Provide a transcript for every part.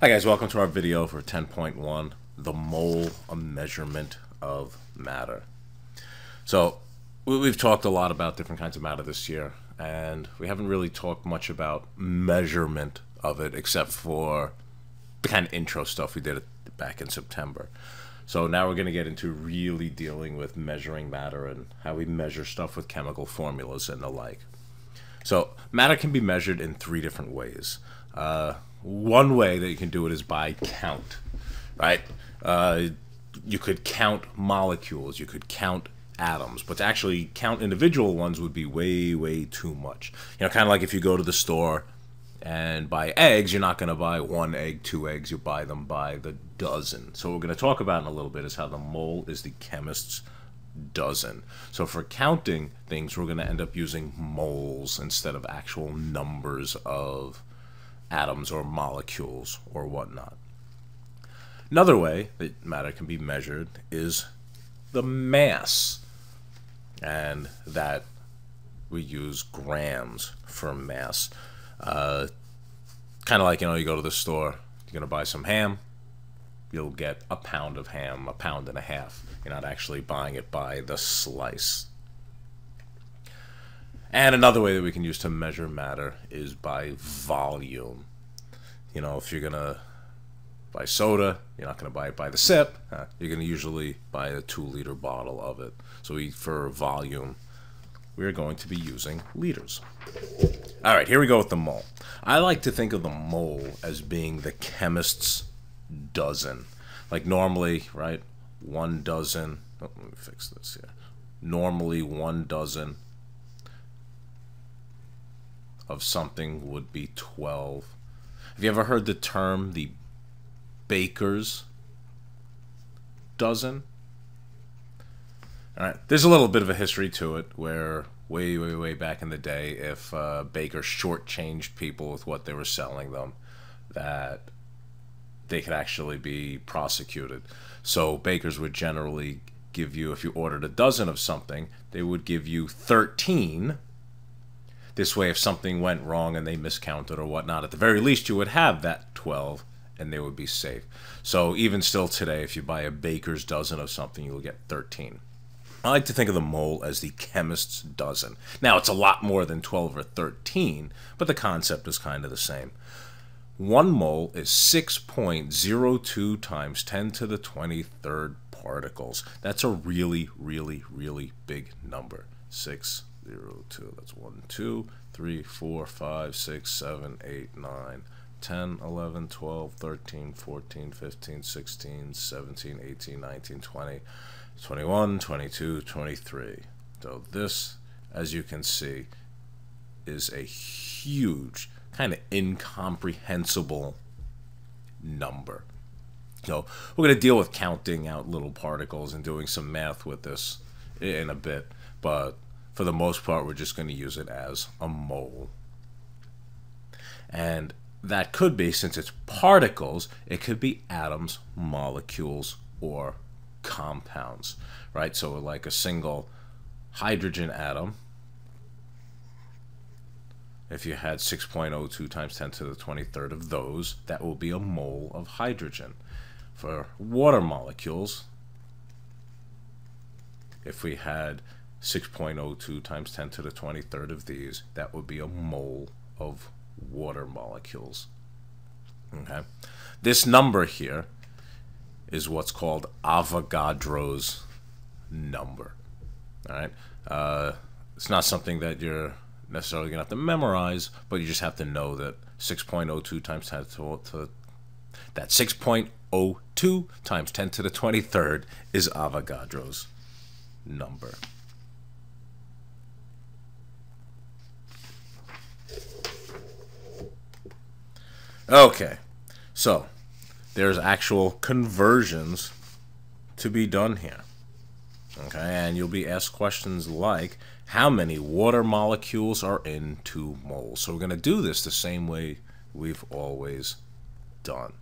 Hi guys, welcome to our video for 10.1, the mole, a measurement of matter. So, we've talked a lot about different kinds of matter this year, and we haven't really talked much about measurement of it, except for the kind of intro stuff we did back in September. So now we're going to get into really dealing with measuring matter and how we measure stuff with chemical formulas and the like. So matter can be measured in three different ways. Uh, one way that you can do it is by count, right? Uh, you could count molecules, you could count atoms, but to actually count individual ones would be way, way too much. You know, kind of like if you go to the store and buy eggs, you're not going to buy one egg, two eggs, you buy them by the dozen. So what we're going to talk about in a little bit is how the mole is the chemist's dozen. So for counting things, we're going to end up using moles instead of actual numbers of atoms or molecules or whatnot. Another way that matter can be measured is the mass, and that we use grams for mass. Uh, kind of like, you know, you go to the store, you're going to buy some ham, you'll get a pound of ham, a pound and a half. You're not actually buying it by the slice. And another way that we can use to measure matter is by volume. You know, if you're going to buy soda, you're not going to buy it by the sip. Uh, you're going to usually buy a two liter bottle of it. So we, for volume, we're going to be using liters. All right, here we go with the mole. I like to think of the mole as being the chemist's dozen. Like normally, right, one dozen. Oh, let me fix this here. Normally, one dozen of something would be 12. Have you ever heard the term the baker's dozen? All right, there's a little bit of a history to it where way, way, way back in the day, if uh, Baker shortchanged people with what they were selling them, that they could actually be prosecuted. So bakers would generally give you, if you ordered a dozen of something, they would give you 13. This way, if something went wrong and they miscounted or whatnot, at the very least, you would have that 12 and they would be safe. So even still today, if you buy a baker's dozen of something, you will get 13. I like to think of the mole as the chemist's dozen. Now, it's a lot more than 12 or 13, but the concept is kind of the same. One mole is 6.02 times 10 to the 23rd particles. That's a really, really, really big number. 602. That's 1, 2, 3, 4, 5, 6, 7, 8, 9, 10, 11, 12, 13, 14, 15, 16, 17, 18, 19, 20. 21, 22, 23. So this, as you can see, is a huge, kind of incomprehensible number. So we're going to deal with counting out little particles and doing some math with this in a bit, but for the most part, we're just going to use it as a mole. And that could be, since it's particles, it could be atoms, molecules, or compounds, right? So like a single hydrogen atom, if you had 6.02 times 10 to the 23rd of those, that will be a mole of hydrogen. For water molecules, if we had 6.02 times 10 to the 23rd of these, that would be a mole of water molecules. Okay, This number here is what's called Avogadro's number. All right, uh, it's not something that you're necessarily gonna have to memorize, but you just have to know that 6.02 times 10 to, to that 6.02 times 10 to the 23rd is Avogadro's number. Okay, so there's actual conversions to be done here. Okay, and you'll be asked questions like, how many water molecules are in 2 moles? So we're going to do this the same way we've always done.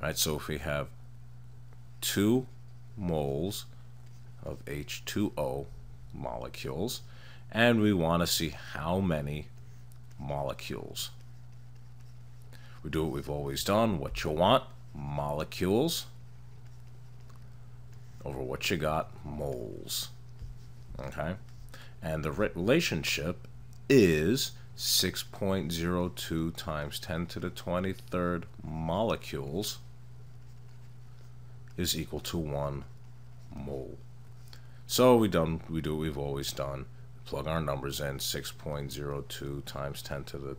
All right, so if we have 2 moles of H2O molecules, and we want to see how many molecules We do what we've always done. What you want, molecules, over what you got, moles. Okay? And the relationship is 6.02 times 10 to the 23rd molecules is equal to 1 mole. So we done we do what we've always done. Plug our numbers in 6.02 times 10 to the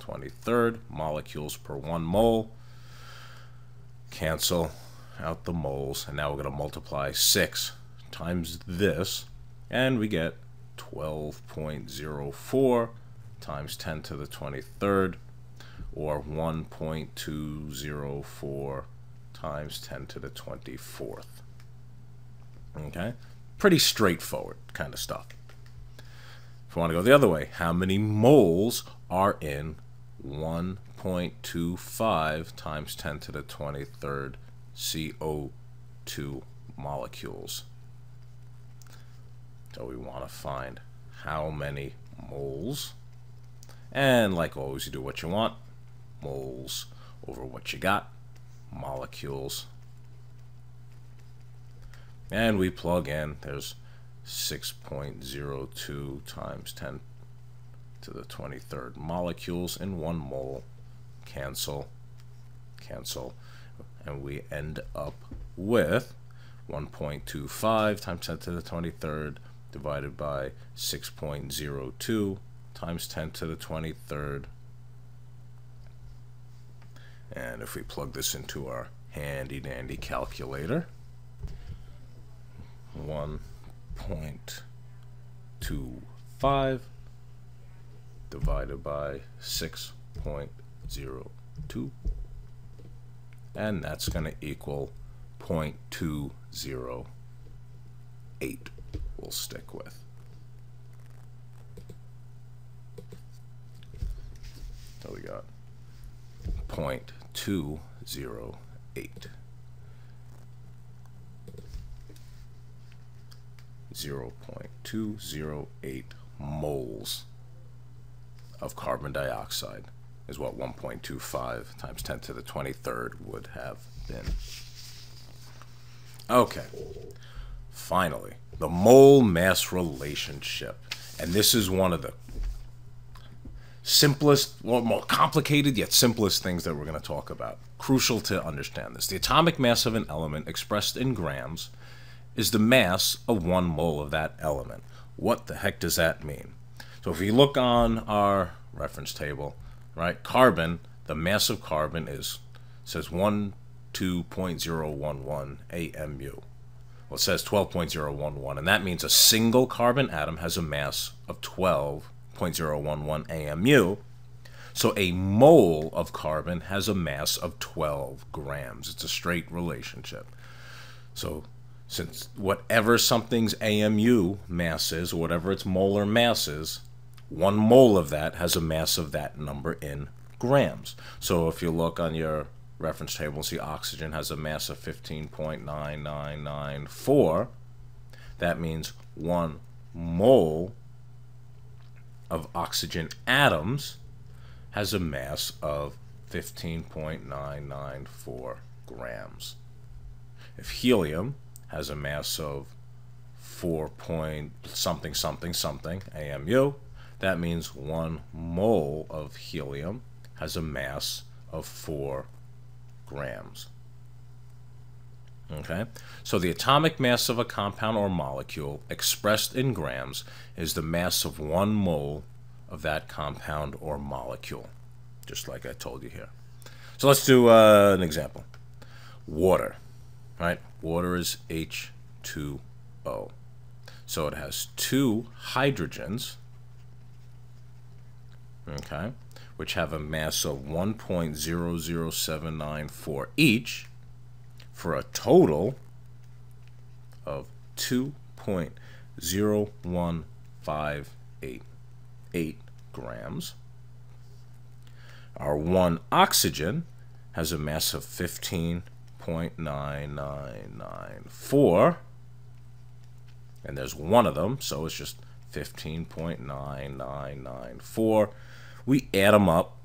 23rd molecules per 1 mole. Cancel out the moles and now we're going to multiply 6 times this and we get 12.04 times 10 to the 23rd or 1.204 times 10 to the 24th. Okay? Pretty straightforward kind of stuff. If we want to go the other way, how many moles are in 1.25 times 10 to the 23rd CO2 molecules? So we want to find how many moles. And like always, you do what you want. Moles over what you got. Molecules. And we plug in. There's 6.02 times 10 to the 23rd molecules in one mole. Cancel. Cancel. And we end up with 1.25 times 10 to the 23rd divided by 6.02 times 10 to the 23rd. And if we plug this into our handy dandy calculator, 1.25 divided by 6.02 and that's going to equal 0.208 we'll stick with. So we got 0.208. 0.208 moles of carbon dioxide is what 1.25 times 10 to the 23rd would have been. Okay, finally, the mole mass relationship. And this is one of the simplest, or more complicated yet simplest things that we're going to talk about. Crucial to understand this. The atomic mass of an element expressed in grams is the mass of one mole of that element. What the heck does that mean? So if you look on our reference table, right, carbon, the mass of carbon is says 12.011 AMU. Well, it says 12.011, and that means a single carbon atom has a mass of 12.011 AMU. So a mole of carbon has a mass of 12 grams. It's a straight relationship. So since whatever something's AMU mass is, or whatever its molar mass is, one mole of that has a mass of that number in grams. So if you look on your reference table and see oxygen has a mass of 15.9994, that means one mole of oxygen atoms has a mass of 15.994 grams. If helium has a mass of 4 point something something something AMU, that means one mole of helium has a mass of 4 grams. Okay, so the atomic mass of a compound or molecule expressed in grams is the mass of one mole of that compound or molecule, just like I told you here. So let's do uh, an example. Water, right? Water is H2O. So it has two hydrogens, okay, which have a mass of 1.00794 each for a total of 2.01588 grams. Our one oxygen has a mass of 15.9994 and there's one of them so it's just 15.9994 we add them up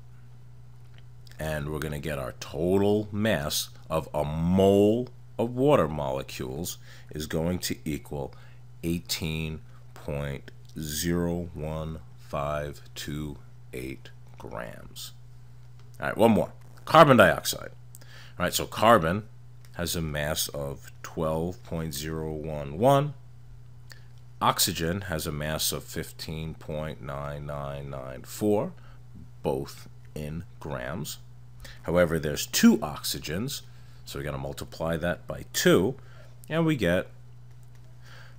and we're going to get our total mass of a mole of water molecules is going to equal 18.01528 grams. All right, one more. Carbon dioxide. All right, so carbon has a mass of 12.011. Oxygen has a mass of 15.9994, both in grams. However, there's two oxygens, so we're going to multiply that by 2, and we get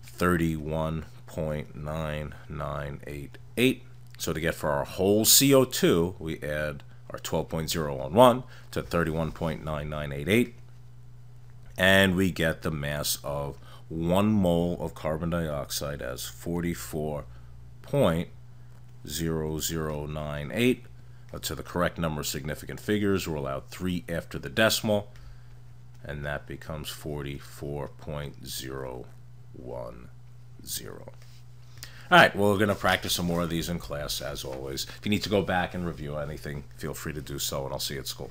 31.9988. So to get for our whole CO2, we add our 12.011 to 31.9988, and we get the mass of 1 mole of carbon dioxide as 44.0098. To the correct number of significant figures, we're allowed 3 after the decimal, and that becomes 44.010. All right, well, we're going to practice some more of these in class, as always. If you need to go back and review anything, feel free to do so, and I'll see you at school.